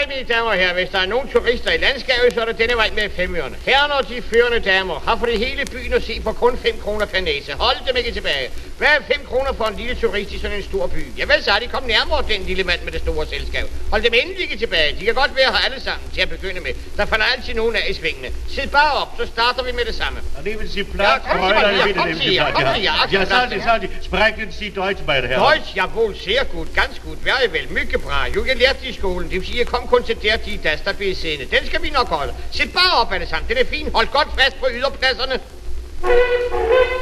det, mine damer og herrer. Hvis der er nogen turister i landskabet, så er det denne vej med femøerne. Herren og de førende damer har for det hele byen at se for kun 5 kroner per næse. Hold dem ikke tilbage. Hvad er 5 kroner for en lille turist i sådan en stor by? Ja, vel så er de kommet nærmere den lille mand med det store selskab. Hold dem endelig ikke tilbage. De kan godt være her alle sammen til at begynde med. Der falder altid nogen af i svingene. Sid bare op, så starter vi med det samme. Ja, Sie mal Fräulein, hier, bitte kommen nehmen Sie Sie hier, Platz. kommen Sie hier, Ja, ja das- Sie, sagen Sie, sprechen Sie Deutsch, meine Herren. Deutsch, jawohl, sehr gut, ganz gut, very vel, mycket bra. Jo, jeg lærte det i skolen, det vil sige, jeg kom kun til der, de das, der blev siddende. Den skal vi nok holde. Sæt bare op alle sammen, den er fin. Hold godt fast på yderpladserne.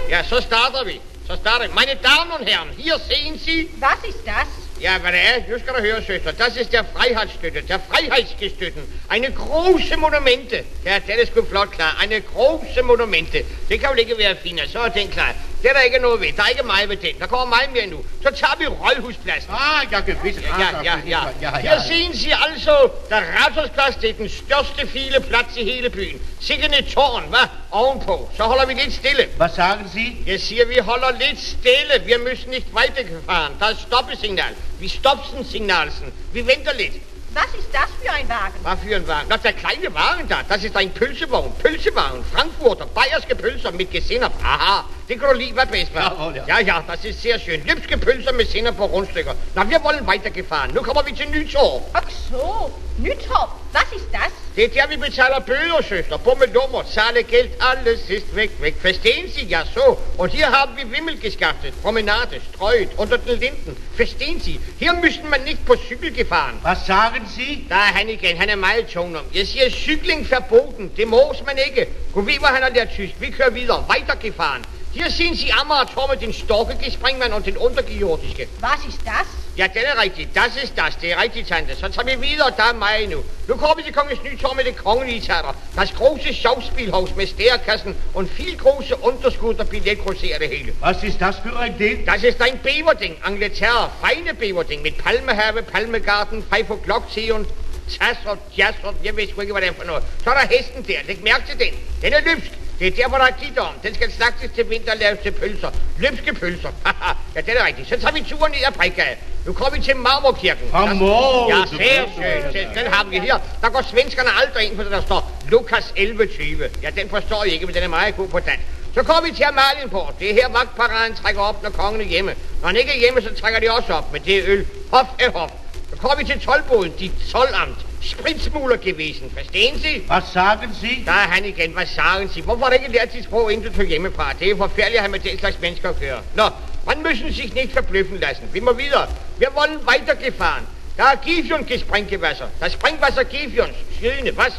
Ja, så starter vi. Så starter vi. Meine Damen und Herren, hier sehen Sie... Was ist das? Ja, hvad det er, nu skal du høre, søster. Das ist der Freiheitsstøtte, der Freiheitsgestøtten. Eine große Monumente. Ja, den er sgu flot klar. Eine große Monumente. Det kan jo ikke være finere, så er den klar. Det er der ikke noget ved. Der er ikke meget ved den. Der kommer meget mere nu. Så tager vi Rådhuspladsen. Ah, ja, gewiss. Ja, ja, ja, ja. ja, Her sehen Sie altså, der Rathausplads, det er den største file plads i hele byen. Sikkert et tårn, hva? Ovenpå. Så holder vi lidt stille. Was sagen Sie? Jeg siger, vi holder lidt stille. Wir müssen nicht weitergefahren. Der er stoppesignal. Vi stopsen signalsen. Vi venter lidt. Was ist das für ein Wagen? Hvad für en Wagen? Nå, der kleine Wagen da. Das ist ein Pølsevogn. Pølsevogn. Frankfurter. Bayerske pølser mit Gesinner. Aha, bedst var. Jawohl, ja. ja, ja, das ist sehr schön. Lübske pølser med Sinner på rundstykker. Nå, wir wollen weitergefahren. Nu kommer vi til Nytorv. Ach so, Nytorp. Was ist das? Det er der, vi betaler bøder, søster. På med nummer. Zahle Geld, alles ist weg, weg. Verstehen Sie? Ja, so. Und hier haben wir Wimmel geschaftet. Promenade, streut, unter den Linden. Verstehen Sie? Hier müssen man nicht på cykel gefahren. Was sagen Sie? Der er han igen. Han er meget tung om. Jeg siger, cykling verboten. Det mås man ikke. Gud ved, hvor han har lært tysk. Vi kører videre. Weitergefahren. Hier sehen Sie Amager Tor mit den stockige Springmann und den untergeordiske. Was ist das? Ja, den er rigtig. Das ist das. Det er rigtigt, tante. Så tager vi videre. Der er mig nu. Nu kommer vi til Kongens Nytorv med det kongelige teater. Das große Schauspielhaus med stærkassen und viel große Unterskud og billetgrosserer det hele. Was ist das für ein Ding? Das ist ein Beverding, Angleterre, feine Beverding mit Palmehave, Palmegarten, Pfeifer Glocksee und Sass og Jazz og jeg ved sgu ikke, hvad det er for noget. Så er der hesten der, læg mærke til den. Den er løbsk. Det er der, hvor der er gitter om. Den skal slagtes til vinter og laves til pølser. Løbske pølser. Ja, det er rigtigt. Så tager vi turen ned ad Brigade. Nu kommer vi til Marmorkirken. Fra Der- Mor- Ja, schön. Den har vi her. Der går svenskerne aldrig ind på det, der står Lukas 1120. Ja, den forstår jeg ikke, men den er meget god på dansk. Så kommer vi til Amalienborg. Det er her vagtparaden trækker op, når kongen er hjemme. Når han ikke er hjemme, så trækker de også op, men det er øl. Hof er hof. Så kommer vi til tolvboden, dit tolvamt. Spritsmuglergevisen, forstehen Sie? Was sagen Sie? Der er han igen. Hvad sagen Sie? Hvorfor har du ikke lært dit sprog, inden du tog hjemmefra? Det er forfærdeligt at have med den slags mennesker at gøre. Nå, man müssen sich nicht verblüffen lassen. Vi må videre. Wir wollen weitergefahren. Der er Gifjon Gesprengewasser. Der Sprengwasser Gifjons. Skydende, was?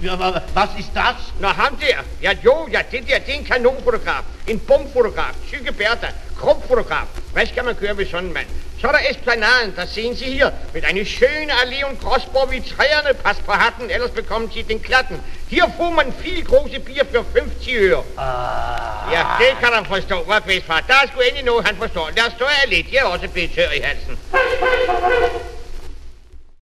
Ja, wa- Was ist das? Nå, ham der. Ja, jo, ja, det der, det er en kanonfotograf. En bomfotograf. Psyke Bertha. Krumpfotograf. Hvad skal man gøre ved sådan en mand? Så er der Esplanaden, der sehen Sie hier. Mit eine schöne Allee und Crossbau wie træerne. Pas på hatten, ellers bekommen Sie den klatten. Hier får man viel große Bier für 50 øre. Ah. Ja, det kan han forstå, hvad bedst far. Der er sgu endelig noget, han forstår. Lad os stå af lidt. Jeg er også blevet tør i halsen.